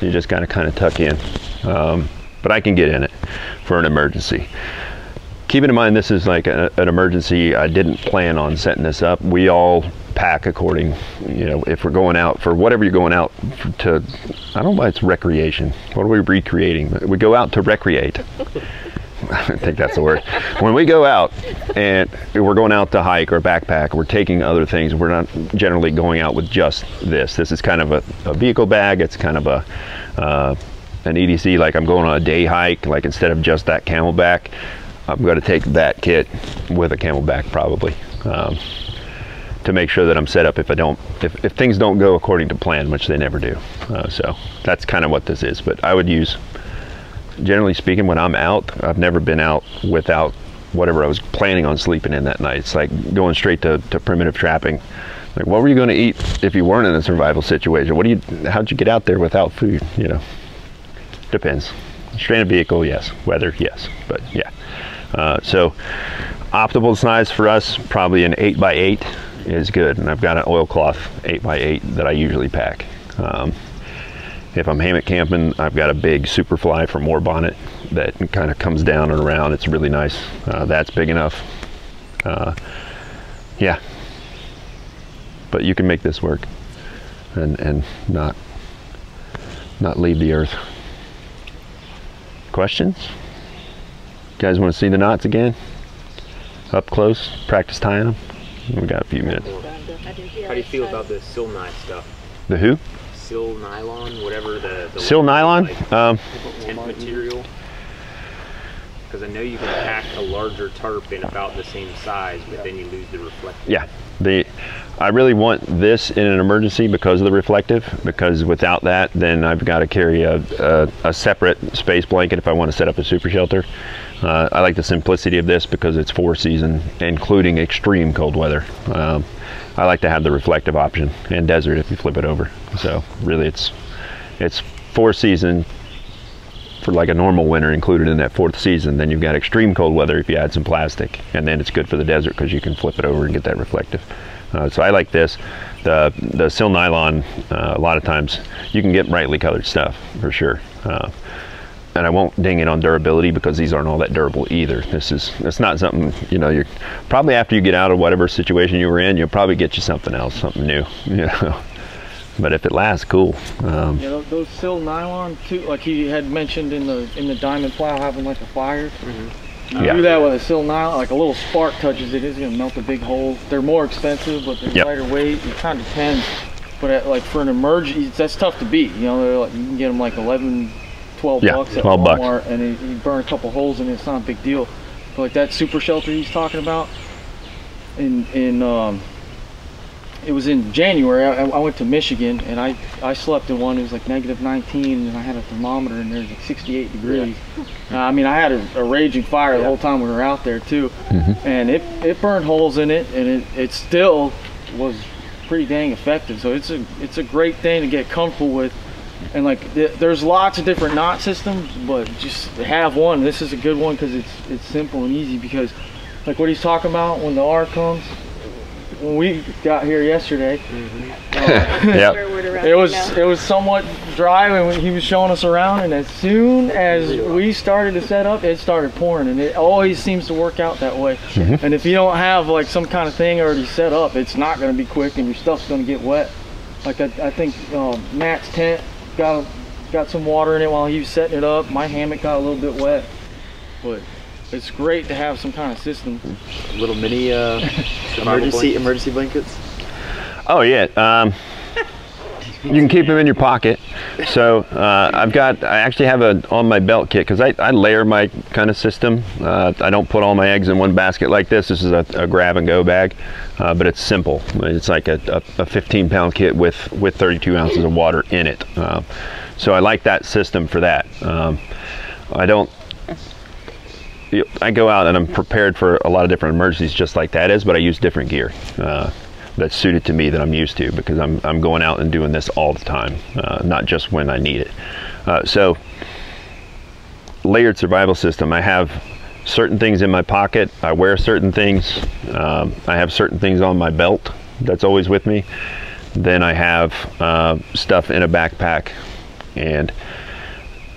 You just gotta kind of tuck in. Um, but I can get in it for an emergency keeping in mind this is like a, an emergency i didn't plan on setting this up we all pack according you know if we're going out for whatever you're going out to i don't know why it's recreation what are we recreating we go out to recreate I think that's the word. When we go out and we're going out to hike or backpack, we're taking other things. We're not generally going out with just this. This is kind of a, a vehicle bag. It's kind of a uh, an EDC. Like I'm going on a day hike. Like instead of just that CamelBak, I'm going to take that kit with a CamelBak probably um, to make sure that I'm set up if I don't, if, if things don't go according to plan, which they never do. Uh, so that's kind of what this is. But I would use, generally speaking, when I'm out, I've never been out without whatever I was planning on sleeping in that night. It's like going straight to, to primitive trapping. Like, what were you going to eat if you weren't in a survival situation? What do you, how'd you get out there without food? You know, depends. Stranded vehicle, yes. Weather, yes. But yeah. Uh, so optimal size for us, probably an 8 by 8 is good. And I've got an oilcloth 8 by 8 that I usually pack. Um, if I'm hammock camping, I've got a big Superfly from Warbonnet that kind of comes down and around. It's really nice. Uh, that's big enough. Uh, yeah. But you can make this work and, and not, not leave the earth. Questions? Guys want to see the knots again? Up close, practice tying them? We got a few minutes. How do you feel about the sil stuff? The who? Sil nylon, whatever the, the sil nylon. Like, um, tent material. Because I know you can pack a larger tarp in about the same size, but then you lose the reflective. Yeah, the I really want this in an emergency because of the reflective. Because without that, then I've got to carry a, a, a separate space blanket if I want to set up a super shelter. Uh, I like the simplicity of this because it's four season, including extreme cold weather. Um, I like to have the reflective option and desert if you flip it over. So really, it's it's four season for like a normal winter included in that fourth season. Then you've got extreme cold weather if you add some plastic, and then it's good for the desert because you can flip it over and get that reflective. Uh, so I like this. The the sil nylon. Uh, a lot of times you can get brightly colored stuff for sure. Uh, and I won't ding it on durability because these aren't all that durable either. This is it's not something you know. You're probably after you get out of whatever situation you were in, you'll probably get you something else, something new. You know. But if it lasts, cool. Um, Yeah, those, those sil nylon too, like he had mentioned in the in the diamond plow having like a fire. You Yeah. do that with a sil nylon, like a little spark touches it, it's gonna melt a big hole. They're more expensive, but they're Yep. lighter weight. It kind of depends. But at, like for an emergency, that's tough to beat. You know, they're like, you can get them like 11, 12 Yeah, bucks at 12 bucks. Walmart, and it, you burn a couple holes and. It's not a big deal. But like that super shelter he's talking about, in in um, it was in January. I, I went to Michigan and I, I slept in one. It was like negative 19 and I had a thermometer and there's like 68 degrees. Uh, I mean, I had a, a raging fire the whole time we were out there too, and it it burned holes in it and it, it still was pretty dang effective. So it's a it's a great thing to get comfortable with. And like th- there's lots of different knot systems, but just have one. This is a good one because it's it's simple and easy. Because like what he's talking about when the R comes, when we got here yesterday. Sure word around it was it was somewhat dry when he was showing us around, and as soon as we started to set up, it started pouring, and it always seems to work out that way. And if you don't have like some kind of thing already set up, it's not going to be quick, and your stuff's going to get wet. Like I, I think um, Matt's tent got got some water in it while he was setting it up. My hammock got a little bit wet, but it's great to have some kind of system. little mini uh, emergency emergency blankets. Oh yeah. Um, you can keep them in your pocket. So uh, I've got, I actually have a on my belt kit because I, I layer my kind of system. Uh, I don't put all my eggs in one basket like this. This is a, a grab and go bag, uh, but it's simple. It's like a, a, a 15 pound kit with with 32 ounces of water in it. Uh, so I like that system for that. Um, I don't, I go out and I'm prepared for a lot of different emergencies just like that is, but I use different gear uh, that's suited to me that I'm used to because I'm, I'm going out and doing this all the time, uh, not just when I need it. Uh, so, layered survival system. I have certain things in my pocket. I wear certain things. Um, I have certain things on my belt that's always with me. Then I have uh, stuff in a backpack and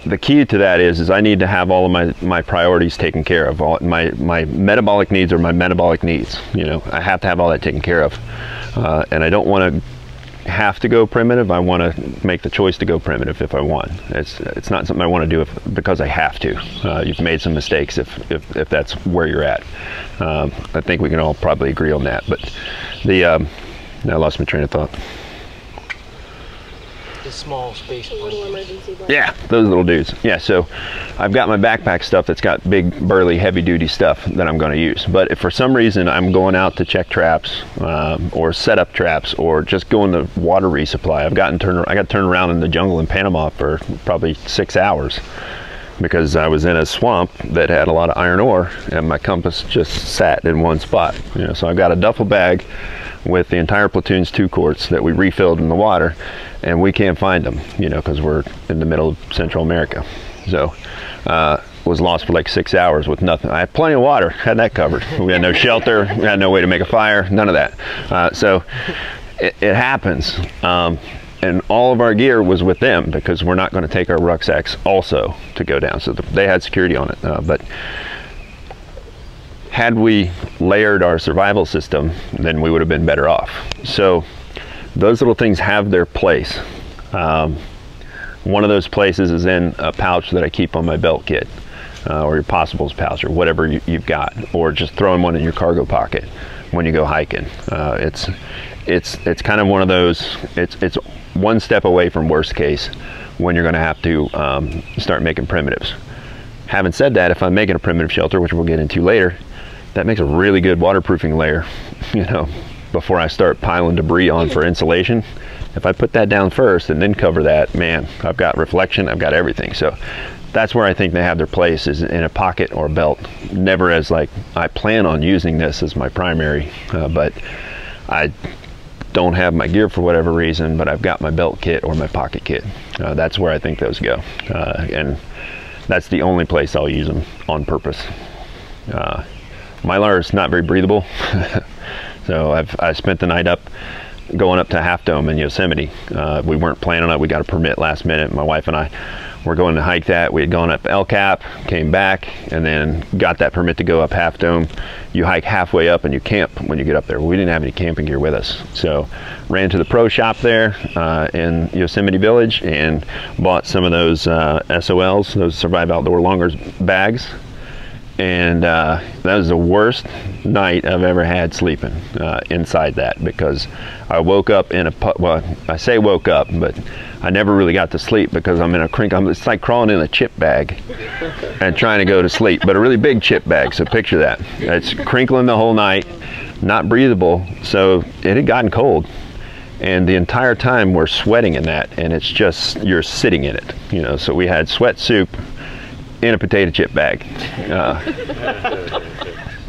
the key to that is is I need to have all of my my priorities taken care of. All my my metabolic needs are my metabolic needs. You know, I have to have all that taken care of, uh, and I don't want to have to go primitive. I want to make the choice to go primitive if I want. It's it's not something I want to do if, because I have to. Uh, you've made some mistakes if if, if that's where you're at. Um, I think we can all probably agree on that. But the um, I lost my train of thought. The small space A little emergency blanket. Yeah, those little dudes. Yeah, so I've got my backpack stuff that's got big, burly, heavy duty stuff that I'm going to use. But if for some reason I'm going out to check traps um, or set up traps or just going to water resupply, I've gotten turned. I got turned around in the jungle in Panama for probably six hours because I was in a swamp that had a lot of iron ore and my compass just sat in one spot. You know, so I've got a duffel bag with the entire platoon's two quarts that we refilled in the water, and we can't find them. You know, because we're in the middle of Central America. So. Uh, was lost for like six hours with nothing. I had plenty of water, had that covered. We had no shelter, we had no way to make a fire, none of that. Uh, so it, it happens. Um, and all of our gear was with them because we're not going to take our rucksacks also to go down. So the, they had security on it. Uh, but had we layered our survival system, then we would have been better off. So those little things have their place. Um, one of those places is in a pouch that I keep on my belt kit, uh, or your possibles pouch, or whatever you, you've got, or just throwing one in your cargo pocket when you go hiking. Uh, it's it's it's kind of one of those. It's it's one step away from worst case when you're going to have to um, start making primitives. having said that, if I'm making a primitive shelter, which we'll get into later, that makes a really good waterproofing layer, you know, before I start piling debris on for insulation. If I put that down first and then cover that, man, I've got reflection, I've got everything. So that's where I think they have their place is in a pocket or belt. Never as like, I plan on using this as my primary, uh, but I don't have my gear for whatever reason, but I've got my belt kit or my pocket kit. Uh, that's where I think those go. Uh, and that's the only place I'll use them on purpose. Uh, Mylar is not very breathable. so I've I spent the night up going up to Half Dome in Yosemite. Uh, we weren't planning on it. We got a permit last minute. My wife and I were going to hike that. We had gone up El Cap, came back, and then got that permit to go up Half Dome. You hike halfway up and you camp when you get up there. We didn't have any camping gear with us. So ran to the pro shop there uh, in Yosemite Village and bought some of those uh, SOLs, those Survive Outdoor Longers bags and uh, that was the worst night I've ever had sleeping uh, inside that because I woke up in a well I say woke up but I never really got to sleep because I'm in a crink I'm, it's like crawling in a chip bag and trying to go to sleep but a really big chip bag so picture that. It's crinkling the whole night not breathable so it had gotten cold and the entire time we're sweating in that and it's just you're sitting in it you know so we had sweat soup in a potato chip bag. Uh,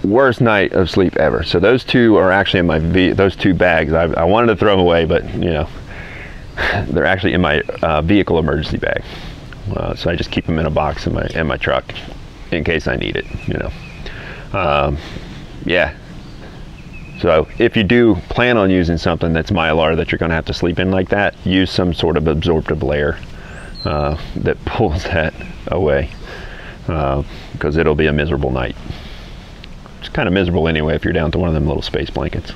worst night of sleep ever. So those two are actually in my v- those two bags. I, I, wanted to throw them away, but you know they're actually in my uh, vehicle emergency bag. Uh, so I just keep them in a box in my in my truck in case I need it. You know, um, yeah. So if you do plan on using something that's mylar that you're going to have to sleep in like that, use some sort of absorptive layer uh, that pulls that away because uh, it'll be a miserable night. It's kind of miserable anyway if you're down to one of them little space blankets.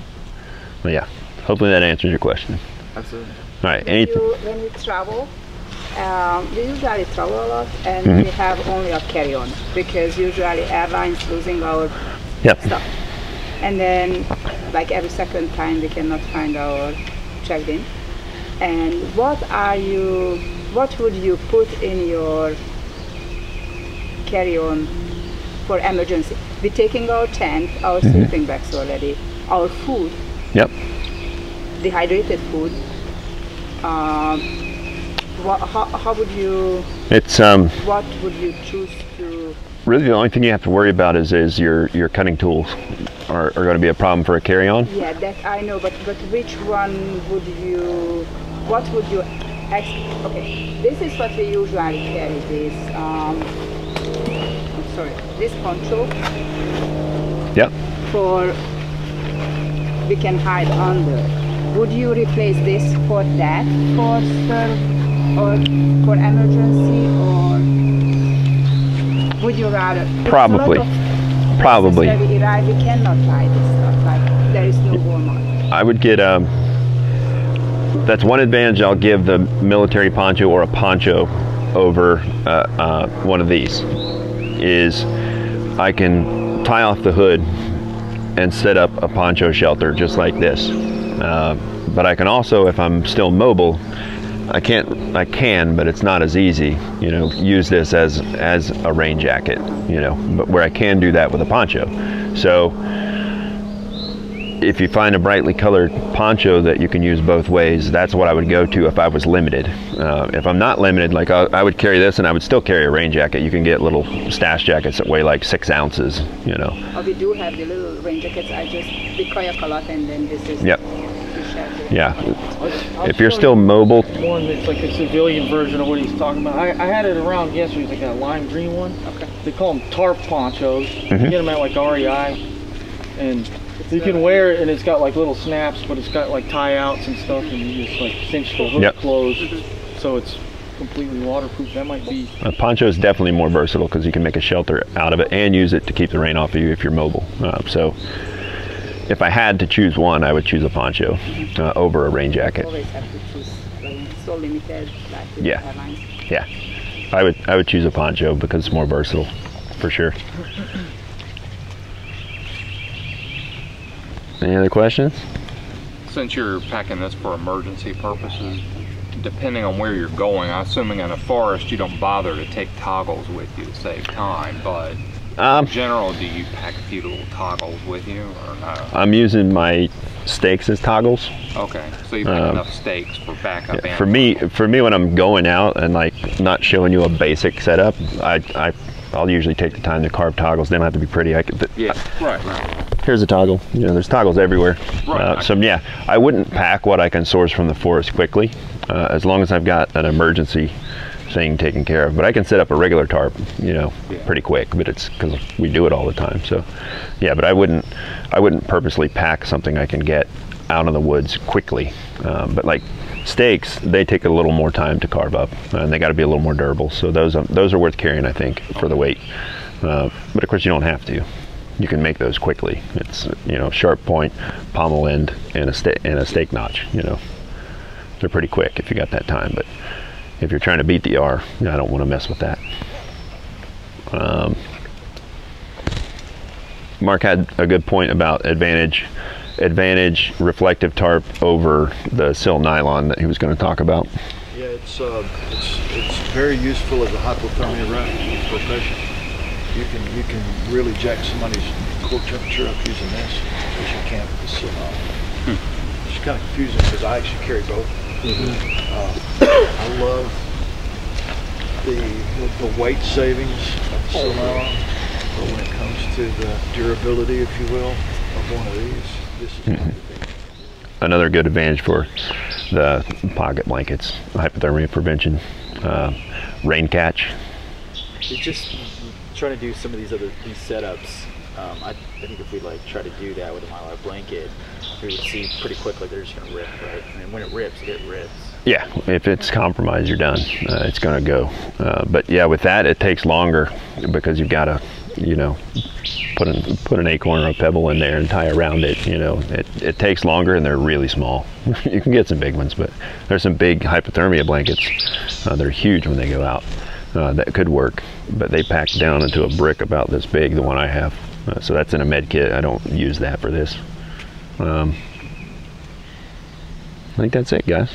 But yeah, hopefully that answers your question. Absolutely. All right. When Anything? you, when you travel, um, we usually travel a lot and mm-hmm. we have only a carry-on because usually airlines losing our yep. stuff. And then like every second time we cannot find our checked in. And what are you, what would you put in your carry on for emergency. We're taking our tent, our mm-hmm. sleeping bags already, our food. Yep. Dehydrated food. Um, what, how, how would you? It's um. What would you choose to? Really, the only thing you have to worry about is is your your cutting tools are, are going to be a problem for a carry-on. Yeah, that I know, but but which one would you? What would you? Ex- okay, this is what we usually carry. This. Um, sorry, this poncho. Yep. For we can hide under. Would you replace this for that, for serve, or for emergency, or would you rather? Probably. Probably. We cannot buy this stuff. Like there is no Walmart. I would get um. That's one advantage I'll give the military poncho or a poncho over uh, uh, one of these is I can tie off the hood and set up a poncho shelter just like this. Uh, but I can also, if I'm still mobile, I can't. I can, but it's not as easy. You know, use this as as a rain jacket. You know, but where I can do that with a poncho. So if you find a brightly colored poncho that you can use both ways, that's what I would go to if I was limited. Uh, if I'm not limited, like I, I, would carry this and I would still carry a rain jacket. You can get little stash jackets that weigh like six ounces, you know. Oh, we do have the little rain jackets. I just, we kayak a lot and then this is yep. Yeah. I'll, I'll if you're still mobile. One that's like a civilian version of what he's talking about. I, I had it around yesterday. It's like a lime green one. Okay. They call them tarp ponchos. Mm-hmm. You get them at like REI. And you can wear it and it's got like little snaps, but it's got like tie outs and stuff, and you just like cinch the hook yep. closed, so it's completely waterproof. That might be. A poncho is definitely more versatile because you can make a shelter out of it and use it to keep the rain off of you if you're mobile. Uh, so, if I had to choose one, I would choose a poncho uh, over a rain jacket. Always have to choose. So limited. Like yeah. Yeah. I would I would choose a poncho because it's more versatile, for sure. Any other questions? Since you're packing this for emergency purposes, depending on where you're going, I'm assuming in a forest you don't bother to take toggles with you to save time, but Um, in general, do you pack a few little toggles with you or no? I'm using my stakes as toggles. Okay, so you pack Um, enough stakes for backup Yeah, and for me, for me, when I'm going out and like not showing you a basic setup, I, I, I'll usually take the time to carve toggles. They don't have to be pretty. I could, Yeah, right, right. Here's a toggle. You know, there's toggles everywhere. Right. Uh, so yeah, I wouldn't pack what I can source from the forest quickly, uh, as long as I've got an emergency thing taken care of. But I can set up a regular tarp, you know, Yeah. pretty quick. But it's because we do it all the time. So yeah, but I wouldn't, I wouldn't purposely pack something I can get out in the woods quickly. Um, but like stakes, they take a little more time to carve up, and they got to be a little more durable. So those um, those are worth carrying, I think, for the weight. Uh, but of course, you don't have to. You can make those quickly. It's you know sharp point, pommel end, and a and a stake notch. You know, they're pretty quick if you got that time. But if you're trying to beat the R, I don't want to mess with that. Um, Mark had a good point about advantage, advantage reflective tarp over the sil nylon that he was going to talk about. Yeah, it's, uh, it's, it's very useful as a hypothermia wrap patient. You can, you can really jack somebody's core temperature up using this, as you can't with the Silon. It's kind of confusing because I actually carry both. Uh, I love the, the weight savings of the Silon, but when it comes to the durability, if you will, of one of these, this is to be. Another good advantage for the pocket blankets, hypothermia prevention, uh, rain catch. It's just trying to do some of these other these setups. Um, I, I think if we like try to do that with a mylar blanket, we would see pretty quickly they're just gonna rip, right? Mean, when it rips, it rips. Yeah, if it's compromised, you're done. Uh, it's going to go. Uh, but yeah, with that, it takes longer because you've got to, you know, put an put an acorn or a pebble in there and tie around it. You know, it, it takes longer and they're really small. you can get some big ones, but there's some big hypothermia blankets. Uh, they're huge when they go out. Uh, that could work, but they pack down into a brick about this big. The one I have, uh, so that's in a med kit. I don't use that for this. Um, I think that's it, guys.